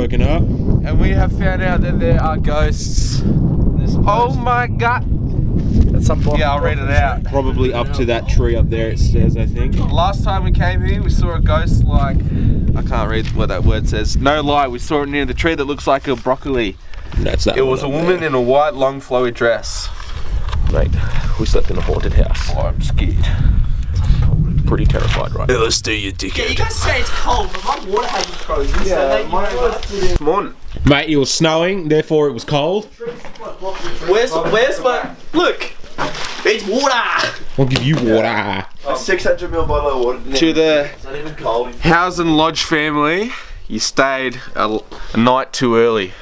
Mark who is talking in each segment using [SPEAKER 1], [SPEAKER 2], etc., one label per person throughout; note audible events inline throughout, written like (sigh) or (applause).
[SPEAKER 1] woken up.
[SPEAKER 2] and we have found out that there are ghosts. Oh my god!
[SPEAKER 3] At some point.
[SPEAKER 2] Yeah, I'll read it out.
[SPEAKER 1] Probably up to that tree up there, it says, I think.
[SPEAKER 2] Last time we came here, we saw a ghost like I can't read what that word says. No lie, we saw it near the tree that looks like a broccoli.
[SPEAKER 1] That's that
[SPEAKER 2] It was a
[SPEAKER 1] up
[SPEAKER 2] woman in a white, long, flowy dress.
[SPEAKER 1] there. Mate, we slept in a haunted house.
[SPEAKER 2] Oh, I'm scared.
[SPEAKER 1] Pretty terrified, right?
[SPEAKER 2] Let's do you,
[SPEAKER 3] Yeah, you
[SPEAKER 2] dickhead.
[SPEAKER 3] guys say it's cold, but my water hasn't frozen. so they, you know what?
[SPEAKER 2] Morning.
[SPEAKER 1] Mate, it was snowing, therefore it was cold.
[SPEAKER 3] Where's where's my look? It's water.
[SPEAKER 1] I'll give you water.
[SPEAKER 4] A 600 ml bottle of water.
[SPEAKER 2] To the
[SPEAKER 4] It's not even cold.
[SPEAKER 2] House and Lodge family, you stayed a, a night too early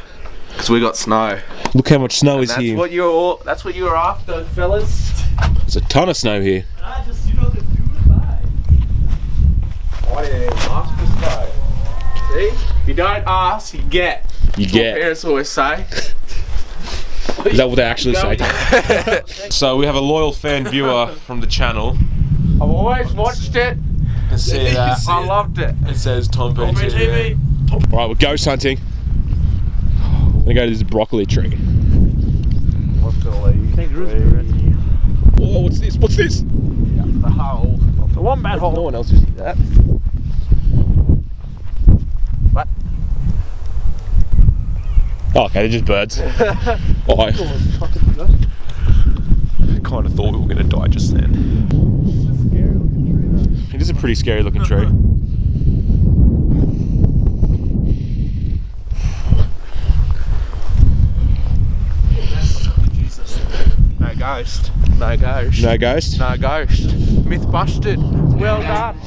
[SPEAKER 2] because we got snow.
[SPEAKER 1] Look how much snow is
[SPEAKER 2] That's
[SPEAKER 1] here.
[SPEAKER 2] what you're all. That's what you were after, fellas.
[SPEAKER 1] There's a ton of snow here.
[SPEAKER 3] I just you know the dude by.
[SPEAKER 2] I am after snow. See? If you don't ask, you get.
[SPEAKER 1] You
[SPEAKER 2] What
[SPEAKER 1] get.
[SPEAKER 2] parents always say.
[SPEAKER 1] Is that what they actually say? (laughs) so we have a loyal fan viewer from the channel.
[SPEAKER 2] I've always watched it.
[SPEAKER 1] It says, (laughs)
[SPEAKER 2] I loved it.
[SPEAKER 1] it says Tom PT. Right, we're ghost hunting. I'm gonna go to this broccoli tree. Whoa, what's this? What's this?
[SPEAKER 2] The hole.
[SPEAKER 3] The wombat
[SPEAKER 1] No
[SPEAKER 3] hole.
[SPEAKER 1] one else will see that. Oh, okay, they're just birds. I kind of thought we were going to die just then. It is a pretty scary looking tree.
[SPEAKER 2] No ghost. No ghost.
[SPEAKER 1] No ghost?
[SPEAKER 2] No ghost. Myth busted. Well done.